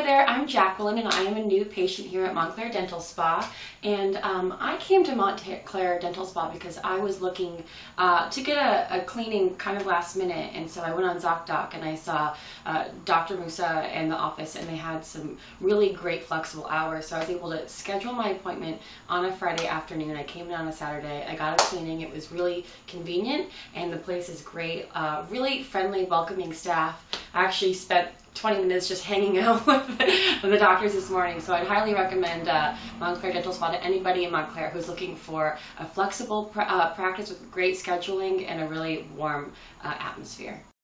Hi there, I'm Jacqueline and I am a new patient here at Montclair Dental Spa and um, I came to Montclair Dental Spa because I was looking uh, to get a, a, cleaning kind of last minute and so I went on ZocDoc and I saw uh, Dr. Moussa in the office and they had some really great flexible hours so I was able to schedule my appointment on a Friday afternoon. I came in on a Saturday, I got a cleaning, it was really convenient and the place is great, uh, really friendly, welcoming staff. I actually spent 20 minutes just hanging out with the, with the doctors this morning. So I'd highly recommend uh, Montclair Dental Spa to anybody in Montclair who's looking for a flexible pr uh, practice with great scheduling and a really warm uh, atmosphere.